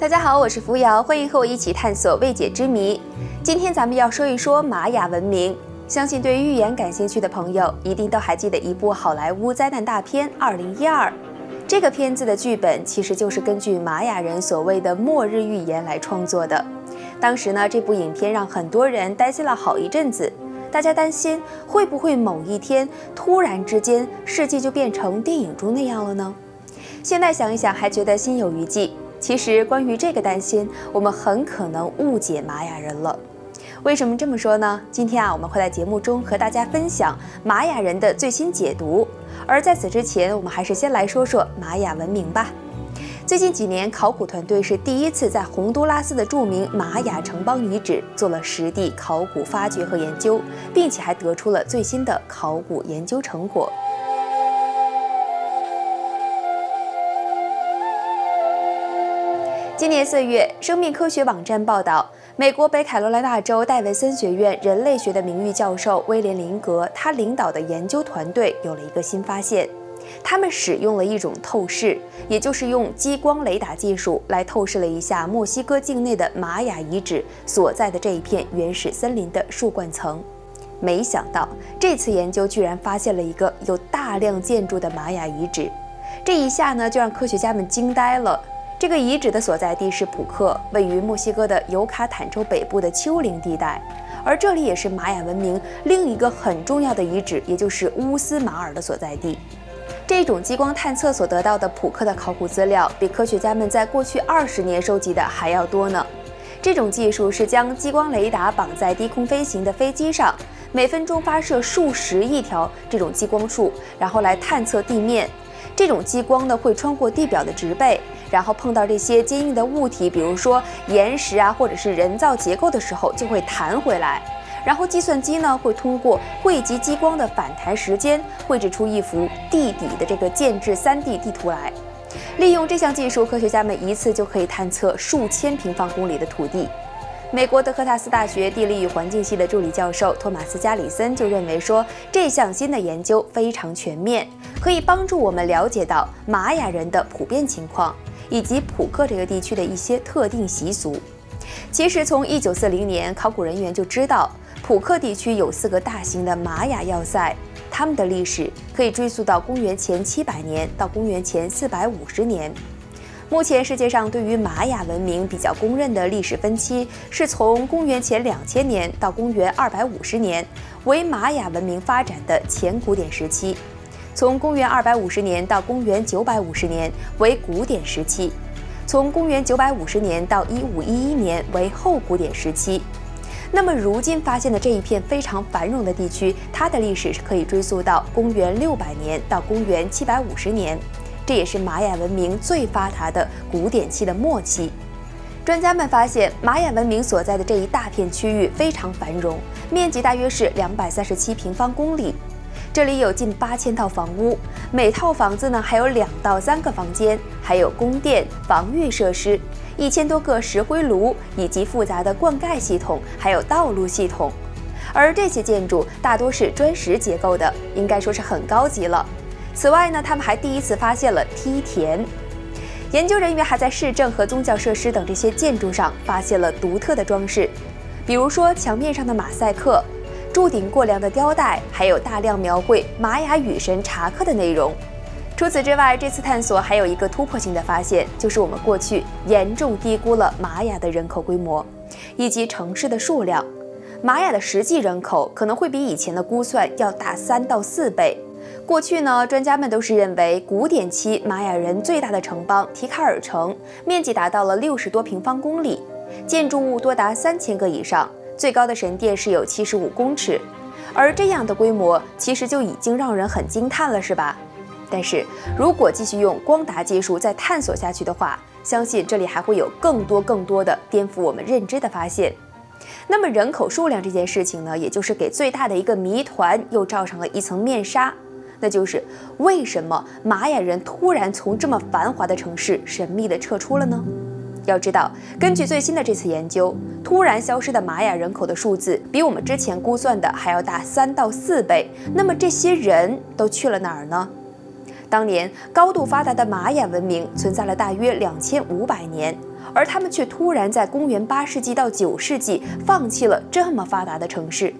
大家好，我是扶摇，欢迎和我一起探索未解之谜。今天咱们要说一说玛雅文明。相信对预言感兴趣的朋友，一定都还记得一部好莱坞灾难大片《二零一二》。这个片子的剧本其实就是根据玛雅人所谓的末日预言来创作的。当时呢，这部影片让很多人担心了好一阵子。大家担心会不会某一天突然之间世界就变成电影中那样了呢？现在想一想，还觉得心有余悸。其实，关于这个担心，我们很可能误解玛雅人了。为什么这么说呢？今天啊，我们会在节目中和大家分享玛雅人的最新解读。而在此之前，我们还是先来说说玛雅文明吧。最近几年，考古团队是第一次在洪都拉斯的著名玛雅城邦遗址做了实地考古发掘和研究，并且还得出了最新的考古研究成果。今年四月，生命科学网站报道，美国北卡罗来纳州戴维森学院人类学的名誉教授威廉林格，他领导的研究团队有了一个新发现。他们使用了一种透视，也就是用激光雷达技术来透视了一下墨西哥境内的玛雅遗址所在的这一片原始森林的树冠层。没想到，这次研究居然发现了一个有大量建筑的玛雅遗址。这一下呢，就让科学家们惊呆了。这个遗址的所在地是普克，位于墨西哥的尤卡坦州北部的丘陵地带，而这里也是玛雅文明另一个很重要的遗址，也就是乌斯马尔的所在地。这种激光探测所得到的普克的考古资料，比科学家们在过去二十年收集的还要多呢。这种技术是将激光雷达绑在低空飞行的飞机上，每分钟发射数十亿条这种激光束，然后来探测地面。这种激光呢，会穿过地表的植被。然后碰到这些坚硬的物体，比如说岩石啊，或者是人造结构的时候，就会弹回来。然后计算机呢会通过汇集激光的反弹时间，绘制出一幅地底的这个建制 3D 地图来。利用这项技术，科学家们一次就可以探测数千平方公里的土地。美国德克萨斯大学地理与环境系的助理教授托马斯·加里森就认为说，这项新的研究非常全面，可以帮助我们了解到玛雅人的普遍情况。以及普克这个地区的一些特定习俗。其实，从1940年，考古人员就知道普克地区有四个大型的玛雅要塞，它们的历史可以追溯到公元前700年到公元前450年。目前，世界上对于玛雅文明比较公认的历史分期是从公元前2000年到公元250年，为玛雅文明发展的前古典时期。从公元二百五十年到公元九百五十年为古典时期，从公元九百五十年到一五一一年为后古典时期。那么，如今发现的这一片非常繁荣的地区，它的历史是可以追溯到公元六百年到公元七百五十年，这也是玛雅文明最发达的古典期的末期。专家们发现，玛雅文明所在的这一大片区域非常繁荣，面积大约是两百三十七平方公里。这里有近八千套房屋，每套房子呢还有两到三个房间，还有宫殿、防御设施，一千多个石灰炉，以及复杂的灌溉系统，还有道路系统。而这些建筑大多是砖石结构的，应该说是很高级了。此外呢，他们还第一次发现了梯田。研究人员还在市政和宗教设施等这些建筑上发现了独特的装饰，比如说墙面上的马赛克。柱顶过梁的雕带，还有大量描绘玛雅雨神查克的内容。除此之外，这次探索还有一个突破性的发现，就是我们过去严重低估了玛雅的人口规模以及城市的数量。玛雅的实际人口可能会比以前的估算要大三到四倍。过去呢，专家们都是认为古典期玛雅人最大的城邦提卡尔城面积达到了六十多平方公里，建筑物多达三千个以上。最高的神殿是有七十五公尺，而这样的规模其实就已经让人很惊叹了，是吧？但是如果继续用光达技术再探索下去的话，相信这里还会有更多更多的颠覆我们认知的发现。那么人口数量这件事情呢，也就是给最大的一个谜团又罩上了一层面纱，那就是为什么玛雅人突然从这么繁华的城市神秘的撤出了呢？要知道，根据最新的这次研究，突然消失的玛雅人口的数字比我们之前估算的还要大三到四倍。那么这些人都去了哪儿呢？当年高度发达的玛雅文明存在了大约两千五百年，而他们却突然在公元八世纪到九世纪放弃了这么发达的城市，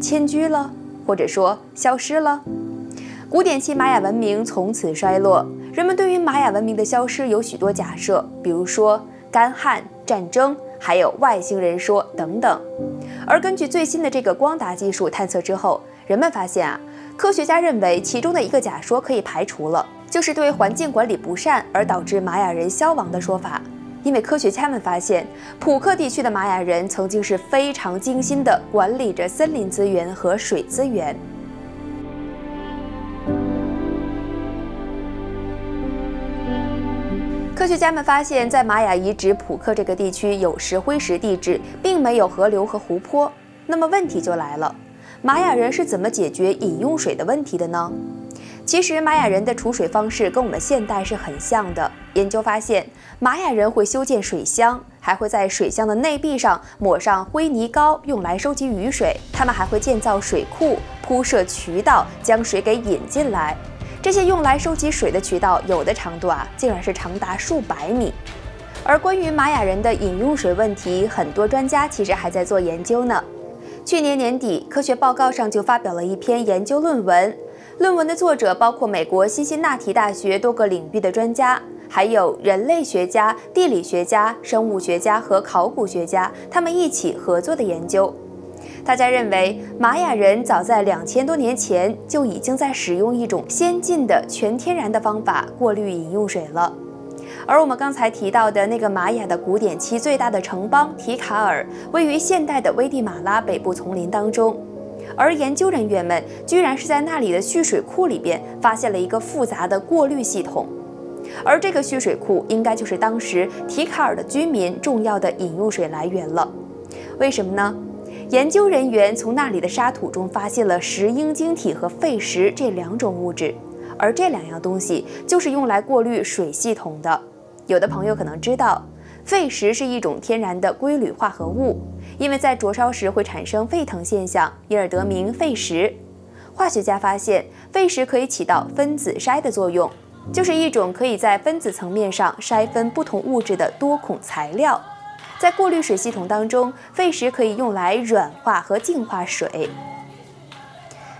迁居了，或者说消失了。古典期玛雅文明从此衰落。人们对于玛雅文明的消失有许多假设，比如说干旱、战争，还有外星人说等等。而根据最新的这个光达技术探测之后，人们发现啊，科学家认为其中的一个假说可以排除了，就是对环境管理不善而导致玛雅人消亡的说法。因为科学家们发现，普克地区的玛雅人曾经是非常精心地管理着森林资源和水资源。科学家们发现，在玛雅遗址普克这个地区有石灰石地质，并没有河流和湖泊。那么问题就来了，玛雅人是怎么解决饮用水的问题的呢？其实，玛雅人的储水方式跟我们现代是很像的。研究发现，玛雅人会修建水箱，还会在水箱的内壁上抹上灰泥膏，用来收集雨水。他们还会建造水库，铺设渠道，将水给引进来。这些用来收集水的渠道，有的长度啊，竟然是长达数百米。而关于玛雅人的饮用水问题，很多专家其实还在做研究呢。去年年底，科学报告上就发表了一篇研究论文，论文的作者包括美国辛辛那提大学多个领域的专家，还有人类学家、地理学家、生物学家和考古学家，他们一起合作的研究。大家认为，玛雅人早在两千多年前就已经在使用一种先进的全天然的方法过滤饮用水了。而我们刚才提到的那个玛雅的古典期最大的城邦提卡尔，位于现代的危地马拉北部丛林当中。而研究人员们居然是在那里的蓄水库里边发现了一个复杂的过滤系统，而这个蓄水库应该就是当时提卡尔的居民重要的饮用水来源了。为什么呢？研究人员从那里的沙土中发现了石英晶体和废石这两种物质，而这两样东西就是用来过滤水系统的。有的朋友可能知道，废石是一种天然的硅铝化合物，因为在灼烧时会产生沸腾现象，因而得名废石。化学家发现，废石可以起到分子筛的作用，就是一种可以在分子层面上筛分不同物质的多孔材料。在过滤水系统当中，废石可以用来软化和净化水。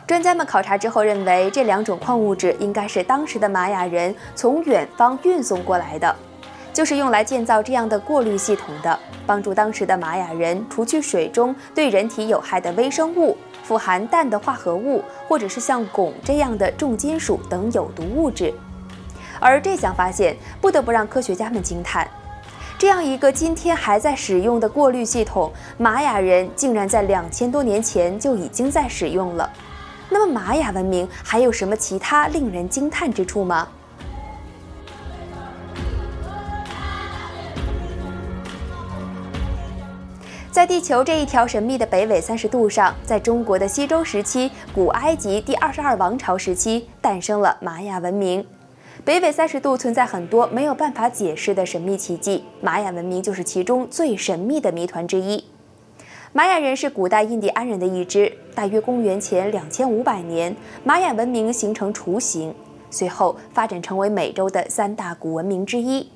专家们考察之后认为，这两种矿物质应该是当时的玛雅人从远方运送过来的，就是用来建造这样的过滤系统的，帮助当时的玛雅人除去水中对人体有害的微生物、富含氮的化合物，或者是像汞这样的重金属等有毒物质。而这项发现不得不让科学家们惊叹。这样一个今天还在使用的过滤系统，玛雅人竟然在两千多年前就已经在使用了。那么，玛雅文明还有什么其他令人惊叹之处吗？在地球这一条神秘的北纬三十度上，在中国的西周时期、古埃及第二十二王朝时期，诞生了玛雅文明。北纬三十度存在很多没有办法解释的神秘奇迹，玛雅文明就是其中最神秘的谜团之一。玛雅人是古代印第安人的一支，大约公元前两千五百年，玛雅文明形成雏形，随后发展成为美洲的三大古文明之一。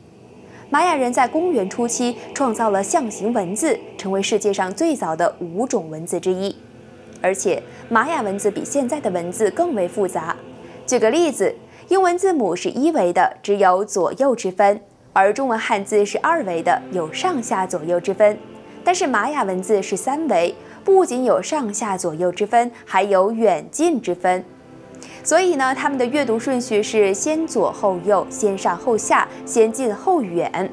玛雅人在公元初期创造了象形文字，成为世界上最早的五种文字之一。而且，玛雅文字比现在的文字更为复杂。举个例子。英文字母是一维的，只有左右之分；而中文汉字是二维的，有上下左右之分。但是玛雅文字是三维，不仅有上下左右之分，还有远近之分。所以呢，他们的阅读顺序是先左后右，先上后下，先近后远。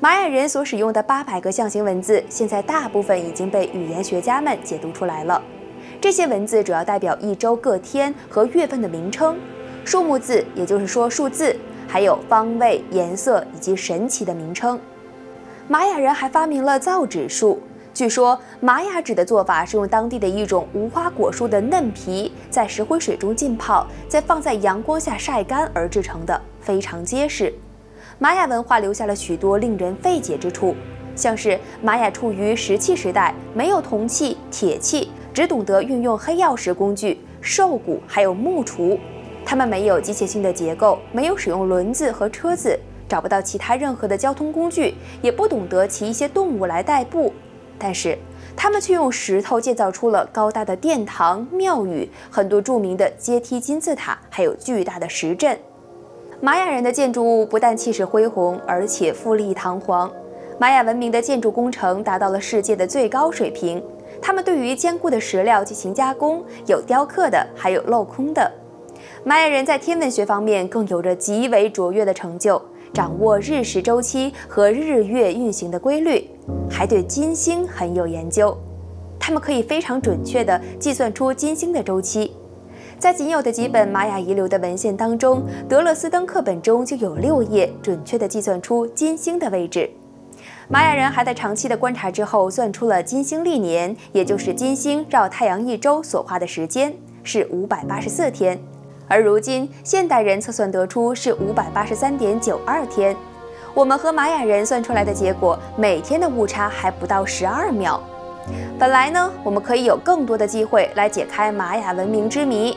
玛雅人所使用的八百个象形文字，现在大部分已经被语言学家们解读出来了。这些文字主要代表一周各天和月份的名称。数目字，也就是说数字，还有方位、颜色以及神奇的名称。玛雅人还发明了造纸术。据说玛雅纸的做法是用当地的一种无花果树的嫩皮，在石灰水中浸泡，再放在阳光下晒干而制成的，非常结实。玛雅文化留下了许多令人费解之处，像是玛雅处于石器时代，没有铜器、铁器，只懂得运用黑曜石工具、兽骨还有木锄。他们没有机械性的结构，没有使用轮子和车子，找不到其他任何的交通工具，也不懂得骑一些动物来代步。但是，他们却用石头建造出了高大的殿堂、庙宇，很多著名的阶梯金字塔，还有巨大的石阵。玛雅人的建筑物不但气势恢宏，而且富丽堂皇。玛雅文明的建筑工程达到了世界的最高水平。他们对于坚固的石料进行加工，有雕刻的，还有镂空的。玛雅人在天文学方面更有着极为卓越的成就，掌握日食周期和日月运行的规律。还对金星很有研究，他们可以非常准确地计算出金星的周期。在仅有的几本玛雅遗留的文献当中，德勒斯登课本中就有六页准确地计算出金星的位置。玛雅人还在长期的观察之后，算出了金星历年，也就是金星绕太阳一周所花的时间是五百八十四天，而如今现代人测算得出是五百八十三点九二天。我们和玛雅人算出来的结果，每天的误差还不到十二秒。本来呢，我们可以有更多的机会来解开玛雅文明之谜，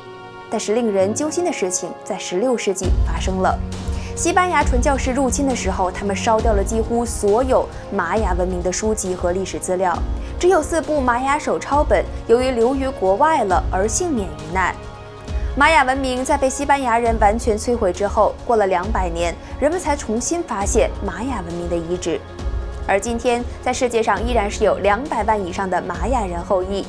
但是令人揪心的事情在十六世纪发生了。西班牙传教士入侵的时候，他们烧掉了几乎所有玛雅文明的书籍和历史资料，只有四部玛雅手抄本由于流于国外了而幸免于难。玛雅文明在被西班牙人完全摧毁之后，过了两百年，人们才重新发现玛雅文明的遗址。而今天，在世界上依然是有两百万以上的玛雅人后裔。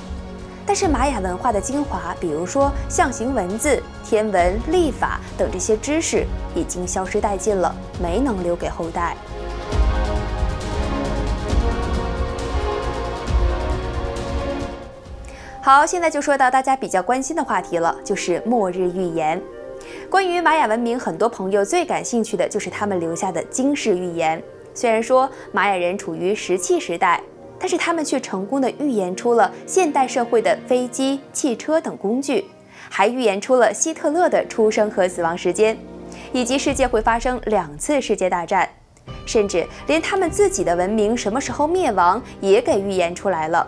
但是，玛雅文化的精华，比如说象形文字、天文、历法等这些知识，已经消失殆尽了，没能留给后代。好，现在就说到大家比较关心的话题了，就是末日预言。关于玛雅文明，很多朋友最感兴趣的就是他们留下的惊世预言。虽然说玛雅人处于石器时代，但是他们却成功的预言出了现代社会的飞机、汽车等工具，还预言出了希特勒的出生和死亡时间，以及世界会发生两次世界大战，甚至连他们自己的文明什么时候灭亡也给预言出来了。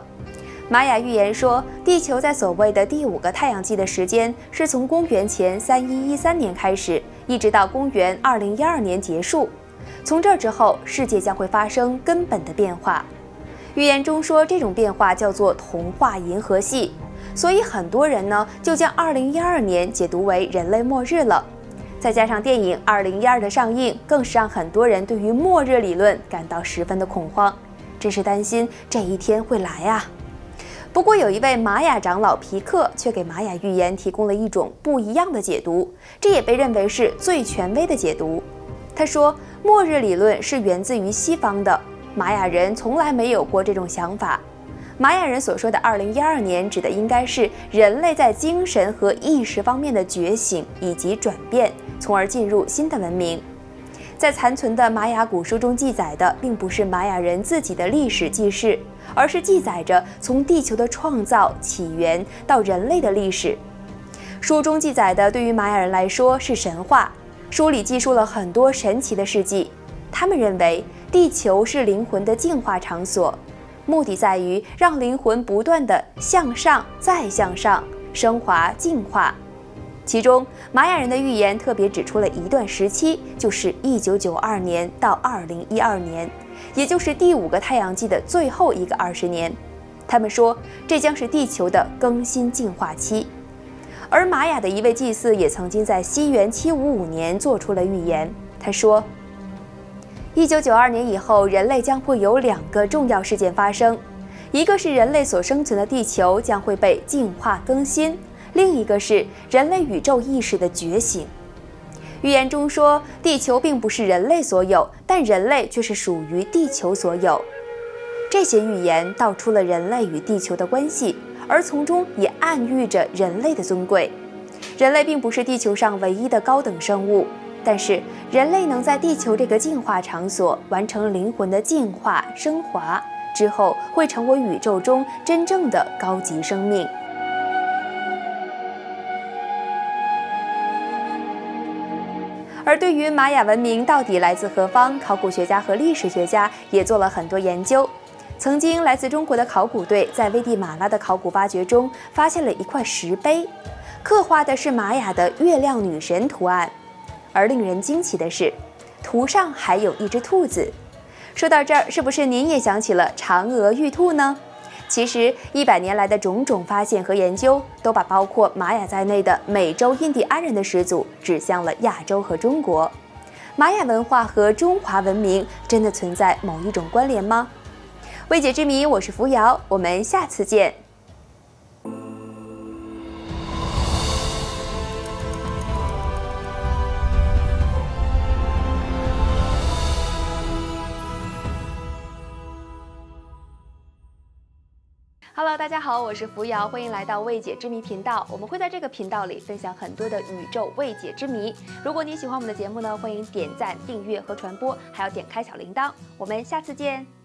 玛雅预言说，地球在所谓的第五个太阳纪的时间是从公元前三一一三年开始，一直到公元二零一二年结束。从这之后，世界将会发生根本的变化。预言中说，这种变化叫做童话银河系。所以很多人呢，就将二零一二年解读为人类末日了。再加上电影《二零一二》的上映，更是让很多人对于末日理论感到十分的恐慌，真是担心这一天会来啊。不过，有一位玛雅长老皮克却给玛雅预言提供了一种不一样的解读，这也被认为是最权威的解读。他说，末日理论是源自于西方的，玛雅人从来没有过这种想法。玛雅人所说的2012年，指的应该是人类在精神和意识方面的觉醒以及转变，从而进入新的文明。在残存的玛雅古书中记载的，并不是玛雅人自己的历史记事，而是记载着从地球的创造起源到人类的历史。书中记载的，对于玛雅人来说是神话。书里记述了很多神奇的事迹。他们认为地球是灵魂的净化场所，目的在于让灵魂不断的向上再向上升华净化。其中，玛雅人的预言特别指出了一段时期，就是一九九二年到二零一二年，也就是第五个太阳纪的最后一个二十年。他们说，这将是地球的更新进化期。而玛雅的一位祭司也曾经在西元七五五年做出了预言，他说，一九九二年以后，人类将会有两个重要事件发生，一个是人类所生存的地球将会被进化更新。另一个是人类宇宙意识的觉醒。预言中说，地球并不是人类所有，但人类却是属于地球所有。这些预言道出了人类与地球的关系，而从中也暗喻着人类的尊贵。人类并不是地球上唯一的高等生物，但是人类能在地球这个进化场所完成灵魂的进化升华之后，会成为宇宙中真正的高级生命。而对于玛雅文明到底来自何方，考古学家和历史学家也做了很多研究。曾经来自中国的考古队在危地马拉的考古发掘中发现了一块石碑，刻画的是玛雅的月亮女神图案。而令人惊奇的是，图上还有一只兔子。说到这儿，是不是您也想起了嫦娥玉兔呢？其实，一百年来的种种发现和研究，都把包括玛雅在内的美洲印第安人的始祖指向了亚洲和中国。玛雅文化和中华文明真的存在某一种关联吗？未解之谜，我是扶摇，我们下次见。大家好，我是扶摇，欢迎来到未解之谜频道。我们会在这个频道里分享很多的宇宙未解之谜。如果你喜欢我们的节目呢，欢迎点赞、订阅和传播，还要点开小铃铛。我们下次见。